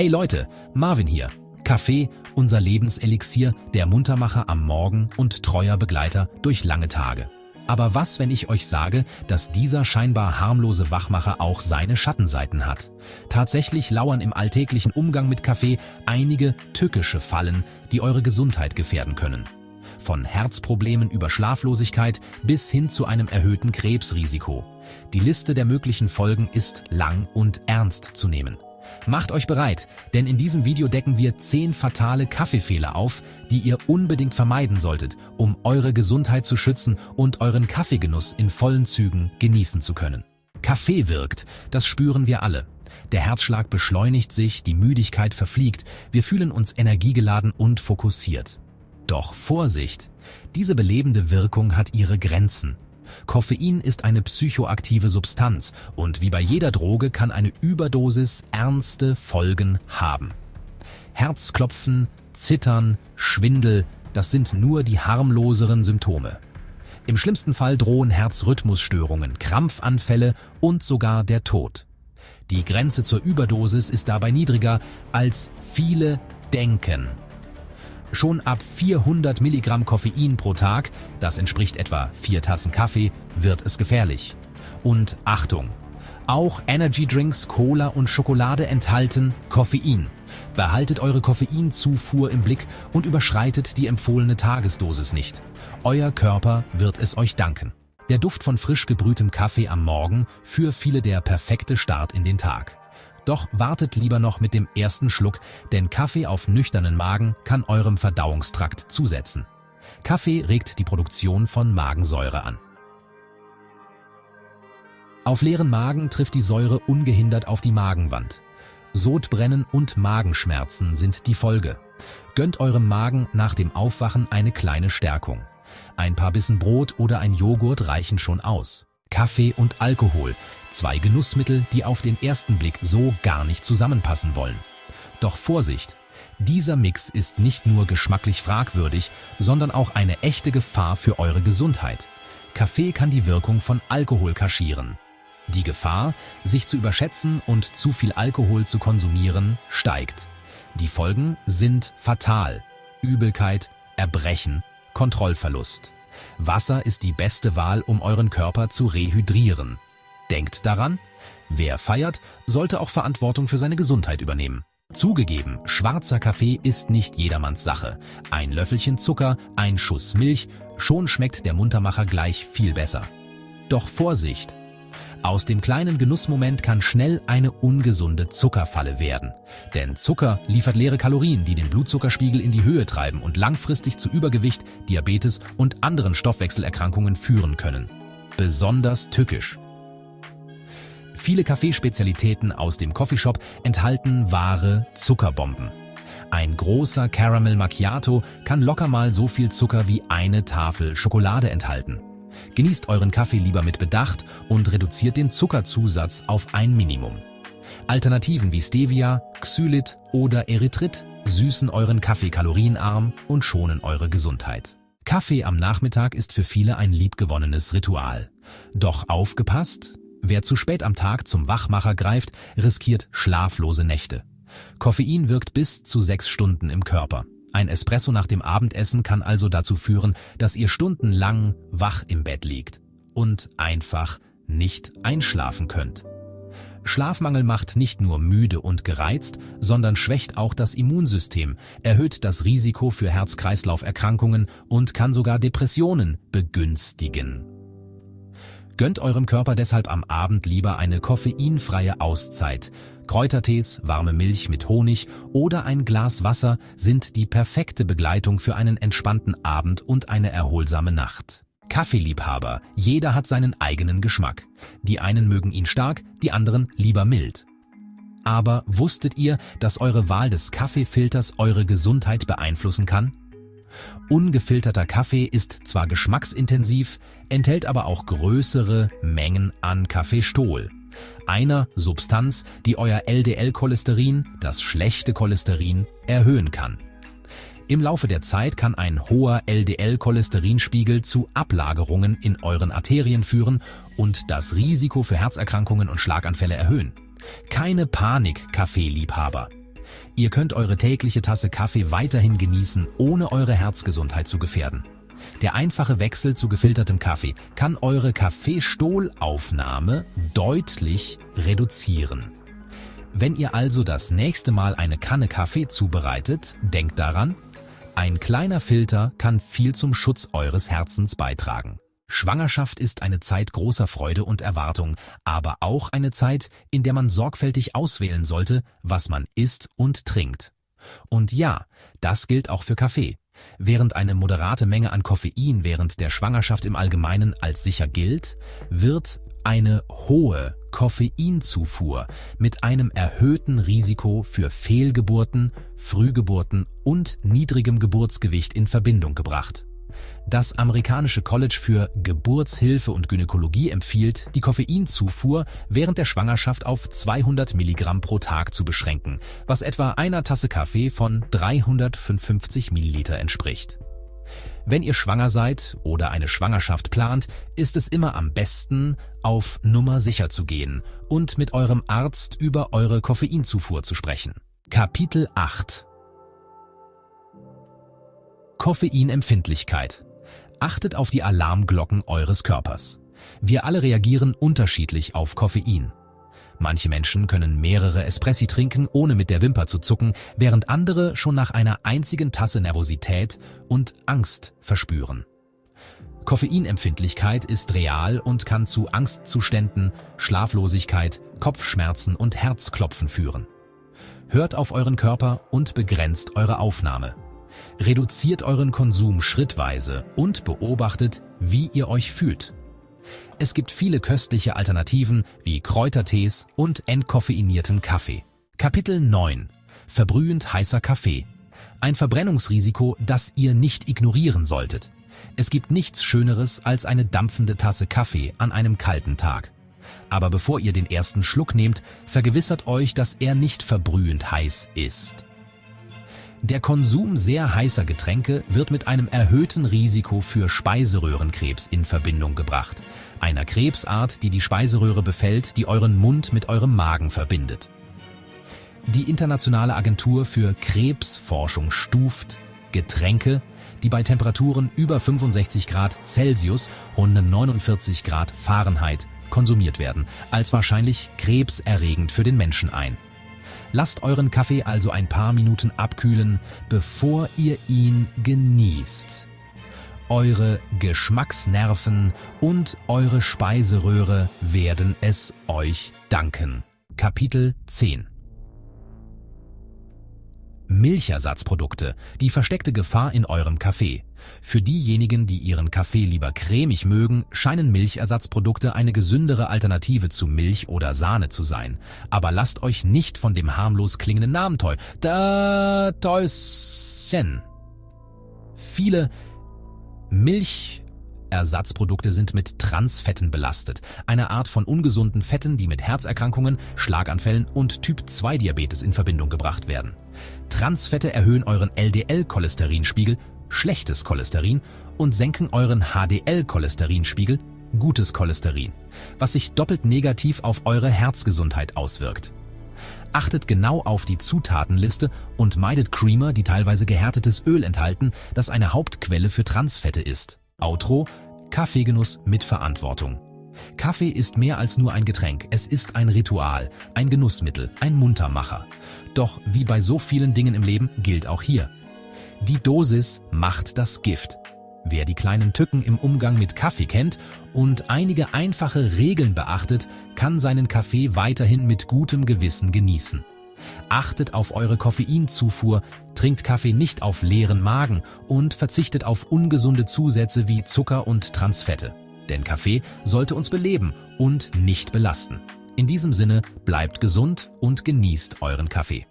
Hey Leute, Marvin hier. Kaffee, unser Lebenselixier, der Muntermacher am Morgen und treuer Begleiter durch lange Tage. Aber was, wenn ich euch sage, dass dieser scheinbar harmlose Wachmacher auch seine Schattenseiten hat? Tatsächlich lauern im alltäglichen Umgang mit Kaffee einige tückische Fallen, die eure Gesundheit gefährden können. Von Herzproblemen über Schlaflosigkeit bis hin zu einem erhöhten Krebsrisiko. Die Liste der möglichen Folgen ist lang und ernst zu nehmen. Macht euch bereit, denn in diesem Video decken wir 10 fatale Kaffeefehler auf, die ihr unbedingt vermeiden solltet, um eure Gesundheit zu schützen und euren Kaffeegenuss in vollen Zügen genießen zu können. Kaffee wirkt, das spüren wir alle. Der Herzschlag beschleunigt sich, die Müdigkeit verfliegt, wir fühlen uns energiegeladen und fokussiert. Doch Vorsicht! Diese belebende Wirkung hat ihre Grenzen. Koffein ist eine psychoaktive Substanz und wie bei jeder Droge kann eine Überdosis ernste Folgen haben. Herzklopfen, Zittern, Schwindel, das sind nur die harmloseren Symptome. Im schlimmsten Fall drohen Herzrhythmusstörungen, Krampfanfälle und sogar der Tod. Die Grenze zur Überdosis ist dabei niedriger, als viele denken. Schon ab 400 Milligramm Koffein pro Tag, das entspricht etwa vier Tassen Kaffee, wird es gefährlich. Und Achtung! Auch Energy Drinks, Cola und Schokolade enthalten Koffein. Behaltet eure Koffeinzufuhr im Blick und überschreitet die empfohlene Tagesdosis nicht. Euer Körper wird es euch danken. Der Duft von frisch gebrühtem Kaffee am Morgen für viele der perfekte Start in den Tag. Doch wartet lieber noch mit dem ersten Schluck, denn Kaffee auf nüchternen Magen kann eurem Verdauungstrakt zusetzen. Kaffee regt die Produktion von Magensäure an. Auf leeren Magen trifft die Säure ungehindert auf die Magenwand. Sodbrennen und Magenschmerzen sind die Folge. Gönnt eurem Magen nach dem Aufwachen eine kleine Stärkung. Ein paar Bissen Brot oder ein Joghurt reichen schon aus. Kaffee und Alkohol, zwei Genussmittel, die auf den ersten Blick so gar nicht zusammenpassen wollen. Doch Vorsicht! Dieser Mix ist nicht nur geschmacklich fragwürdig, sondern auch eine echte Gefahr für eure Gesundheit. Kaffee kann die Wirkung von Alkohol kaschieren. Die Gefahr, sich zu überschätzen und zu viel Alkohol zu konsumieren, steigt. Die Folgen sind fatal. Übelkeit, Erbrechen, Kontrollverlust. Wasser ist die beste Wahl, um euren Körper zu rehydrieren. Denkt daran, wer feiert, sollte auch Verantwortung für seine Gesundheit übernehmen. Zugegeben, schwarzer Kaffee ist nicht jedermanns Sache. Ein Löffelchen Zucker, ein Schuss Milch, schon schmeckt der Muntermacher gleich viel besser. Doch Vorsicht! Aus dem kleinen Genussmoment kann schnell eine ungesunde Zuckerfalle werden. Denn Zucker liefert leere Kalorien, die den Blutzuckerspiegel in die Höhe treiben und langfristig zu Übergewicht, Diabetes und anderen Stoffwechselerkrankungen führen können. Besonders tückisch. Viele Kaffeespezialitäten aus dem Coffeeshop enthalten wahre Zuckerbomben. Ein großer Caramel Macchiato kann locker mal so viel Zucker wie eine Tafel Schokolade enthalten. Genießt euren Kaffee lieber mit Bedacht und reduziert den Zuckerzusatz auf ein Minimum. Alternativen wie Stevia, Xylit oder Erythrit süßen euren Kaffee kalorienarm und schonen eure Gesundheit. Kaffee am Nachmittag ist für viele ein liebgewonnenes Ritual. Doch aufgepasst, wer zu spät am Tag zum Wachmacher greift, riskiert schlaflose Nächte. Koffein wirkt bis zu sechs Stunden im Körper. Ein Espresso nach dem Abendessen kann also dazu führen, dass ihr stundenlang wach im Bett liegt und einfach nicht einschlafen könnt. Schlafmangel macht nicht nur müde und gereizt, sondern schwächt auch das Immunsystem, erhöht das Risiko für Herz-Kreislauf-Erkrankungen und kann sogar Depressionen begünstigen. Gönnt eurem Körper deshalb am Abend lieber eine koffeinfreie Auszeit. Kräutertees, warme Milch mit Honig oder ein Glas Wasser sind die perfekte Begleitung für einen entspannten Abend und eine erholsame Nacht. Kaffeeliebhaber, jeder hat seinen eigenen Geschmack. Die einen mögen ihn stark, die anderen lieber mild. Aber wusstet ihr, dass eure Wahl des Kaffeefilters eure Gesundheit beeinflussen kann? Ungefilterter Kaffee ist zwar geschmacksintensiv, enthält aber auch größere Mengen an Kaffeestohl. Einer Substanz, die euer LDL-Cholesterin, das schlechte Cholesterin, erhöhen kann. Im Laufe der Zeit kann ein hoher LDL-Cholesterinspiegel zu Ablagerungen in euren Arterien führen und das Risiko für Herzerkrankungen und Schlaganfälle erhöhen. Keine Panik, Kaffeeliebhaber. Ihr könnt eure tägliche Tasse Kaffee weiterhin genießen, ohne eure Herzgesundheit zu gefährden. Der einfache Wechsel zu gefiltertem Kaffee kann eure Kaffeestohlaufnahme deutlich reduzieren. Wenn ihr also das nächste Mal eine Kanne Kaffee zubereitet, denkt daran, ein kleiner Filter kann viel zum Schutz eures Herzens beitragen. Schwangerschaft ist eine Zeit großer Freude und Erwartung, aber auch eine Zeit, in der man sorgfältig auswählen sollte, was man isst und trinkt. Und ja, das gilt auch für Kaffee. Während eine moderate Menge an Koffein während der Schwangerschaft im Allgemeinen als sicher gilt, wird eine hohe Koffeinzufuhr mit einem erhöhten Risiko für Fehlgeburten, Frühgeburten und niedrigem Geburtsgewicht in Verbindung gebracht. Das amerikanische College für Geburtshilfe und Gynäkologie empfiehlt, die Koffeinzufuhr während der Schwangerschaft auf 200 Milligramm pro Tag zu beschränken, was etwa einer Tasse Kaffee von 355 Milliliter entspricht. Wenn ihr schwanger seid oder eine Schwangerschaft plant, ist es immer am besten, auf Nummer sicher zu gehen und mit eurem Arzt über eure Koffeinzufuhr zu sprechen. Kapitel 8 Koffeinempfindlichkeit. Achtet auf die Alarmglocken eures Körpers. Wir alle reagieren unterschiedlich auf Koffein. Manche Menschen können mehrere Espressi trinken, ohne mit der Wimper zu zucken, während andere schon nach einer einzigen Tasse Nervosität und Angst verspüren. Koffeinempfindlichkeit ist real und kann zu Angstzuständen, Schlaflosigkeit, Kopfschmerzen und Herzklopfen führen. Hört auf euren Körper und begrenzt eure Aufnahme. Reduziert euren Konsum schrittweise und beobachtet, wie ihr euch fühlt. Es gibt viele köstliche Alternativen wie Kräutertees und entkoffeinierten Kaffee. Kapitel 9 Verbrühend heißer Kaffee. Ein Verbrennungsrisiko, das ihr nicht ignorieren solltet. Es gibt nichts Schöneres als eine dampfende Tasse Kaffee an einem kalten Tag. Aber bevor ihr den ersten Schluck nehmt, vergewissert euch, dass er nicht verbrühend heiß ist. Der Konsum sehr heißer Getränke wird mit einem erhöhten Risiko für Speiseröhrenkrebs in Verbindung gebracht, einer Krebsart, die die Speiseröhre befällt, die euren Mund mit eurem Magen verbindet. Die Internationale Agentur für Krebsforschung stuft Getränke, die bei Temperaturen über 65 Grad Celsius und 49 Grad Fahrenheit konsumiert werden, als wahrscheinlich krebserregend für den Menschen ein. Lasst euren Kaffee also ein paar Minuten abkühlen, bevor ihr ihn genießt. Eure Geschmacksnerven und eure Speiseröhre werden es euch danken. Kapitel 10 Milchersatzprodukte, die versteckte Gefahr in eurem Kaffee. Für diejenigen, die ihren Kaffee lieber cremig mögen, scheinen Milchersatzprodukte eine gesündere Alternative zu Milch oder Sahne zu sein. Aber lasst euch nicht von dem harmlos klingenden Namen toll. Da täuschen. Viele Milch Ersatzprodukte sind mit Transfetten belastet, einer Art von ungesunden Fetten, die mit Herzerkrankungen, Schlaganfällen und Typ-2-Diabetes in Verbindung gebracht werden. Transfette erhöhen euren LDL-Cholesterinspiegel, schlechtes Cholesterin, und senken euren HDL-Cholesterinspiegel, gutes Cholesterin, was sich doppelt negativ auf eure Herzgesundheit auswirkt. Achtet genau auf die Zutatenliste und meidet Creamer, die teilweise gehärtetes Öl enthalten, das eine Hauptquelle für Transfette ist. Outro Kaffeegenuss mit Verantwortung. Kaffee ist mehr als nur ein Getränk, es ist ein Ritual, ein Genussmittel, ein Muntermacher. Doch wie bei so vielen Dingen im Leben gilt auch hier. Die Dosis macht das Gift. Wer die kleinen Tücken im Umgang mit Kaffee kennt und einige einfache Regeln beachtet, kann seinen Kaffee weiterhin mit gutem Gewissen genießen. Achtet auf eure Koffeinzufuhr, trinkt Kaffee nicht auf leeren Magen und verzichtet auf ungesunde Zusätze wie Zucker und Transfette. Denn Kaffee sollte uns beleben und nicht belasten. In diesem Sinne bleibt gesund und genießt euren Kaffee.